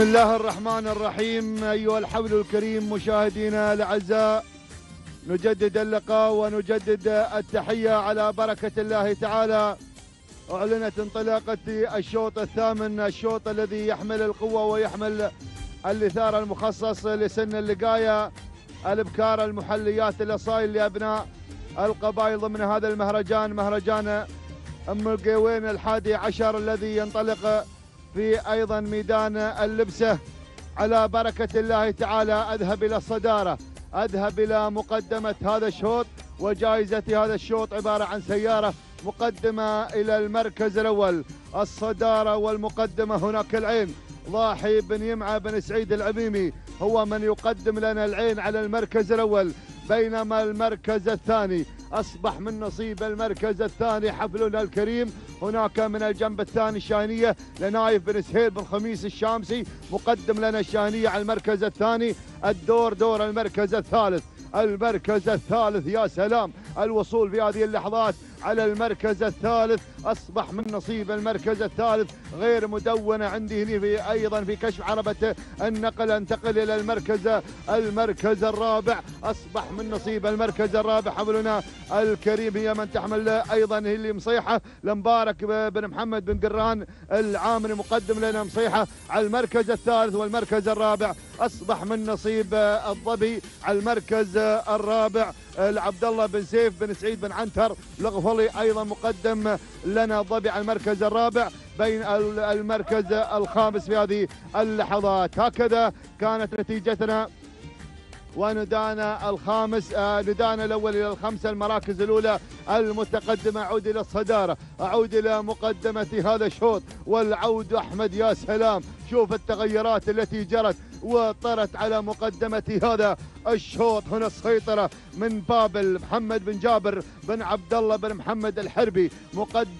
بسم الله الرحمن الرحيم أيها الحول الكريم مشاهدينا الأعزاء نجدد اللقاء ونجدد التحية على بركة الله تعالى. أعلنت انطلاقة الشوط الثامن الشوط الذي يحمل القوة ويحمل الإثارة المخصص لسن اللقاية الأبكار المحليات الأصايل لأبناء القبائل ضمن هذا المهرجان مهرجان ام القيوين الحادي عشر الذي ينطلق في أيضا ميدان اللبسة. على بركة الله تعالى أذهب إلى الصدارة. أذهب إلى مقدمة هذا الشوط وجائزة هذا الشوط عبارة عن سيارة مقدمة إلى المركز الأول. الصدارة والمقدمة هناك العين. ضاحي بن يمعة بن سعيد العميمي هو من يقدم لنا العين على المركز الأول بينما المركز الثاني. أصبح من نصيب المركز الثاني حفلنا الكريم. هناك من الجنب الثاني الشاهنيه لنايف بن سهيل بن خميس الشامسي مقدم لنا الشاهنيه على المركز الثاني. الدور دور المركز الثالث. المركز الثالث يا سلام الوصول في هذه اللحظات على المركز الثالث. أصبح من نصيب المركز الثالث. غير مدونة عندي هنا في أيضا في كشف عربة النقل. أنتقل إلى المركز المركز الرابع. أصبح من نصيب المركز الرابع حفلنا الكريم هي من تحمل أيضا هي اللي مصيحة. لمبارك بن محمد بن قران العامري مقدم لنا مصيحة. على المركز الثالث والمركز الرابع. أصبح من نصيب الظبي على المركز الرابع لعبد الله بن سيف بن سعيد بن عنتر. الغفلي أيضا مقدم لنا ظبي على المركز الرابع بين المركز الخامس في هذه اللحظات. هكذا كانت نتيجتنا. وندانا الخامس آه ندانا الأول إلى الخمسة المراكز الأولى المتقدمة. أعود إلى الصدارة أعود إلى مقدمة هذا الشوط والعود أحمد يا سلام. شوف التغيرات التي جرت وطرت على مقدمة هذا الشوط. هنا السيطرة من بابل محمد بن جابر بن عبد الله بن محمد الحربي مقدم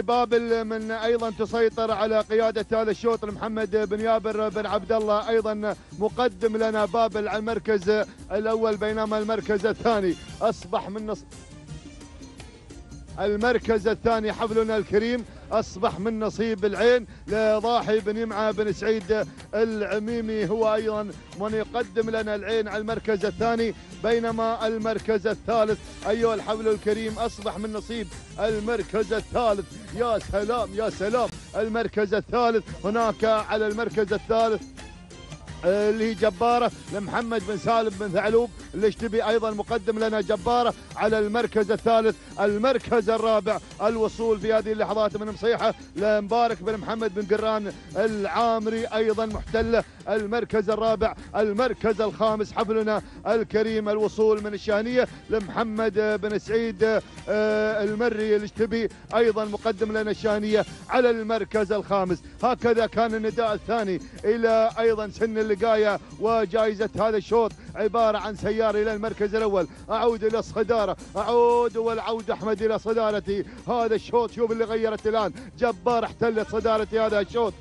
بابل من أيضا تسيطر على قيادة هذا الشوط. محمد بن يابر بن عبد الله أيضا مقدم لنا بابل على المركز الأول بينما المركز الثاني. أصبح من نص المركز الثاني حفلنا الكريم. أصبح من نصيب العين. لضاحي بن يمعه بن سعيد العميمي هو أيضا من يقدم لنا العين على المركز الثاني بينما المركز الثالث أيها الحفل الكريم أصبح من نصيب المركز الثالث. يا سلام يا سلام. المركز الثالث هناك على المركز الثالث. اللي هي جبارة لمحمد بن سالم بن ثعلوب الاشتبي أيضا مقدم لنا جبارة على المركز الثالث المركز الرابع الوصول في هذه اللحظات من مصيحة لمبارك بن محمد بن قران العامري أيضا محتلة المركز الرابع المركز الخامس حفلنا الكريم الوصول من الشانيه لمحمد بن سعيد المري الاشتبي أيضا مقدم لنا الشانيه على المركز الخامس. هكذا كان النداء الثاني إلى أيضا سن اللقاية وجائزة هذا الشوط عبارة عن سيارة إلى المركز الأول. أعود إلى الصدارة أعود والعود أحمد إلى صدارتي. هذا الشوط شوف اللي غيرت الآن. جبار احتلت صدارتي هذا الشوط.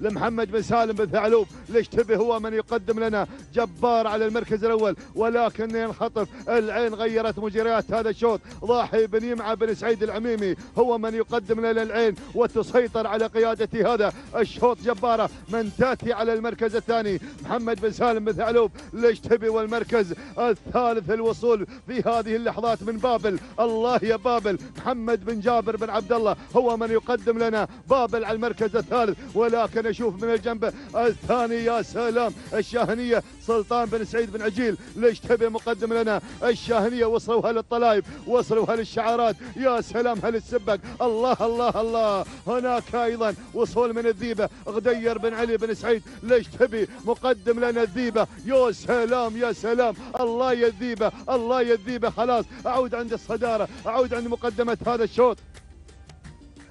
لمحمد بن سالم بن ثعلوب. الاشتبه هو من يقدم لنا جبار على المركز الأول؟ ولكن ينخطف. العين غيرت مجريات هذا الشوط. ضاحي بن يمعة بن سعيد العميمي. هو من يقدم لنا العين وتسيطر على قيادة هذا الشوط جبارة. من تأتي على المركز الثاني؟ محمد بن سالم بن ثعلوب. الاشتبي والمركز الثالث الوصول في هذه اللحظات من بابل؟ الله يا بابل. محمد بن جابر بن عبد الله. هو من يقدم لنا بابل على المركز الثالث. ولكن أشوف من الجنب الثاني يا سلام. الشاهنية سلطان بن سعيد بن عجيل ليش تبي مقدم لنا؟ الشاهنية وصلوها للطلايب وصلوها للشعارات. يا سلام هل السبق الله الله الله. هناك أيضا وصول من الذيبة. غدير بن علي بن سعيد ليش تبي مقدم لنا الذيبة؟ يا سلام يا سلام. الله يا الذيبه الله يا الذيبه خلاص أعود عند الصدارة أعود عند مقدمة هذا الشوط.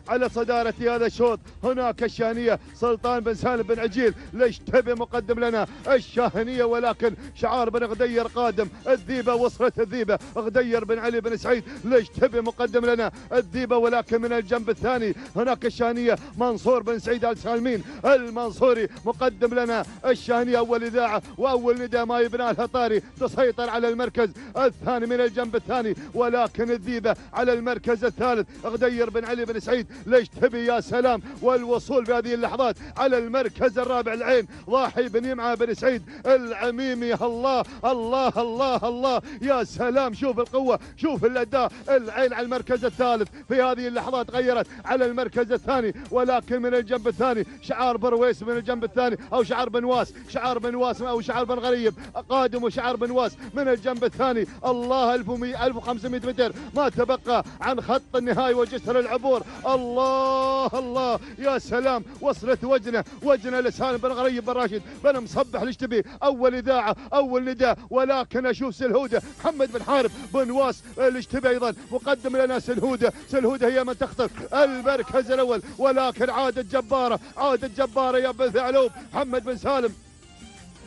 على صدارة هذا الشوط. هناك الشاهنية سلطان بن سالم بن عجيل. ليش تبي مقدم لنا الشاهنية ولكن شعار بن غدير قادم. الذيبة وصلت الذيبة. غدير بن علي بن سعيد. ليش تبي مقدم لنا الذيبة؟ ولكن من الجنب الثاني هناك الشاهنية منصور بن سعيد آل سالمين. المنصوري مقدم لنا الشاهنية أول إذاعة وأول نداء ما يبنى لها طاري تسيطر على المركز الثاني من الجنب الثاني. ولكن الذيبة على المركز الثالث. غدير بن علي بن سعيد. ليش تبي يا سلام والوصول بهذه اللحظات على المركز الرابع العين ضاحي بن يمعة بن سعيد العميمي الله الله الله الله. يا سلام شوف القوة شوف الأداء. العين على المركز الثالث في هذه اللحظات غيرت على المركز الثاني ولكن من الجنب الثاني شعار برويس من الجنب الثاني أو شعار بن واس شعار بن واس أو شعار بن غريب. قادم وشعار بن واس من الجنب الثاني. الله 1100 1500 متر. ما تبقى عن خط النهاية وجسر العبور. الله الله يا سلام. وصلت وجنة وجنة لسان بن غريب بن راشد. بن مصبح ليش تبي؟ أول إذاعة أول نداء. ولكن أشوف سلهودة. محمد بن حارب بن واس ليش تبي أيضا؟ مقدم لنا سلهودة. سلهودة هي من تخطف المركز الأول. ولكن عادت جبارة عادت جبارة يا بن ثعلوب محمد بن سالم.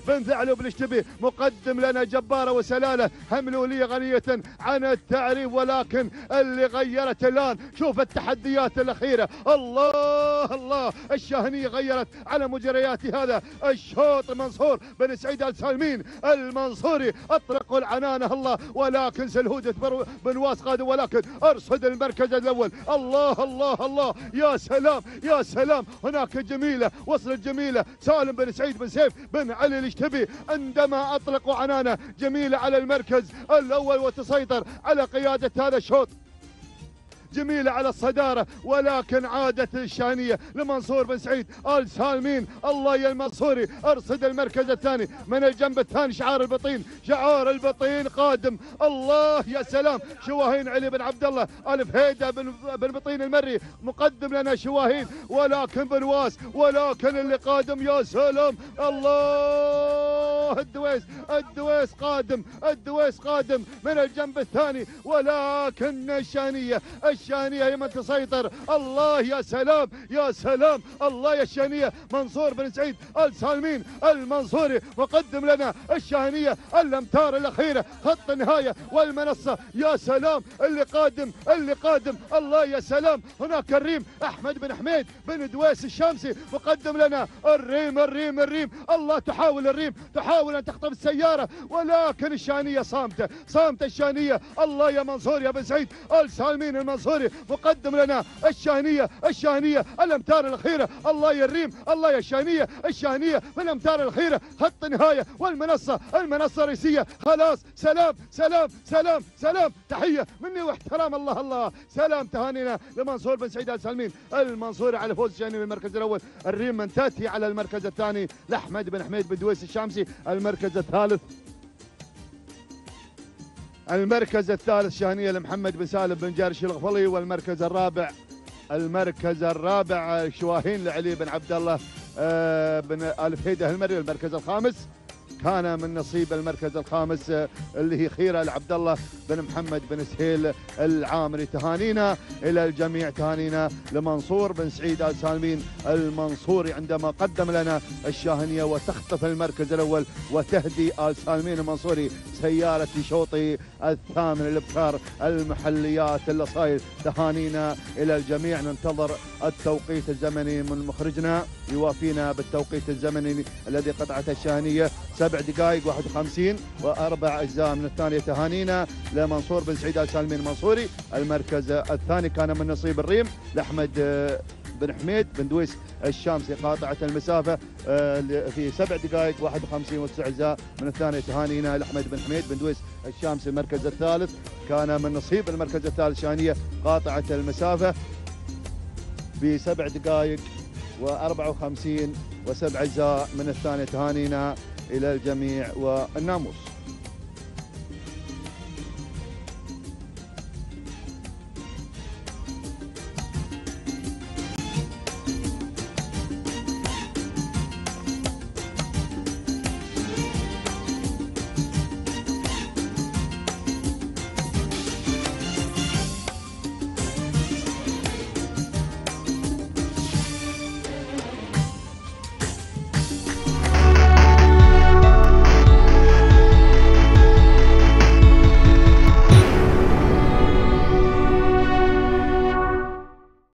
بن ثعلب الاشتبي مقدم لنا جبارة وسلالة. هملولية غنية عن التعريف ولكن اللي غيرت الآن شوف التحديات الأخيرة. الله الله. الشاهنية غيرت على مجريات هذا. الشوط منصور بن سعيد السالمين المنصوري. أطلقوا العنانة الله. ولكن سلهودة بن واس قادم ولكن أرصد المركز الأول. الله الله الله. يا سلام يا سلام. هناك جميلة وصلت جميلة سالم بن سعيد بن سيف بن علي تبي عندما أطلقوا عنانة جميلة على المركز الأول وتسيطر على قيادة هذا الشوط. جميلة على الصدارة ولكن عادت الشانية لمنصور بن سعيد آل سالمين الله يا المنصوري أرصد المركز الثاني من الجنب الثاني شعار البطين شعار البطين قادم الله يا سلام شواهين علي بن عبد الله ألف هيدا بن بن بطين المري مقدم لنا شواهين ولكن بن واس ولكن اللي قادم يا سلام الله الدويس الدويس قادم الدويس قادم من الجنب الثاني ولكن الشانية الشانية هي من تسيطر. الله يا سلام يا سلام. الله يا الشانية منصور بن سعيد السالمين المنصوري مقدم لنا الشانية الأمتار الأخيرة خط النهاية والمنصة. يا سلام اللي قادم اللي قادم. الله يا سلام. هناك الريم أحمد بن حميد بن دويس الشامسي مقدم لنا. الريم الريم الريم. الله تحاول الريم تحاول أن تخطف السيارة ولكن الشانية صامتة صامتة الشانية الله يا منصور يا بن سعيد السالمين المنصور سوري مقدم لنا الشاهنية الشاهنية الأمتار الأخيرة. الله يريم الله يا الشاهنية الشاهنية في الأمتار الأخيرة. خط النهاية والمنصة المنصة الرئيسية. خلاص سلام سلام سلام سلام. تحية مني واحترام الله الله. سلام تهانينا. لمنصور بن سعيد السالمين المنصوري على فوز الشاهنية في المركز الأول. الريم من تاتي على المركز الثاني. لأحمد بن حميد بن دويس الشامسي. المركز الثالث. المركز الثالث شاهنية لمحمد بن سالم بن جارش الغفلي والمركز الرابع المركز الرابع شواهين لعلي بن عبد الله آه، بن ألف هيدة المري المركز الخامس كان من نصيب المركز الخامس اللي هي خيرة لعبد الله بن محمد بن سهيل العامري. تهانينا إلى الجميع تهانينا لمنصور بن سعيد آل سالمين المنصوري عندما قدم لنا الشاهنية وتخطف المركز الأول وتهدي آل سالمين المنصوري سيارة شوطي الثامن الابكار المحليات اللي صاير تهانينا إلى الجميع. ننتظر التوقيت الزمني من مخرجنا. يوافينا بالتوقيت الزمني الذي قطعته الشاهنية. دقائق 51 وأربع أجزاء من الثانية تهانينا لمنصور بن سعيد السالمين المنصوري. المركز الثاني كان من نصيب الريم لأحمد آه، بن حميد بن دويس الشامسي. قاطعة المسافة آه، في سبع دقائق 51 وتسع أجزاء من الثانية تهانينا. لأحمد بن حميد بن دويس الشامسي. المركز الثالث كان من نصيب المركز الثالث شانية. قاطعة المسافة في سبع دقائق و54 وسبع أجزاء من الثانية تهانينا. إلى الجميع والناموس.